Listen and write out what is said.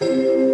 Música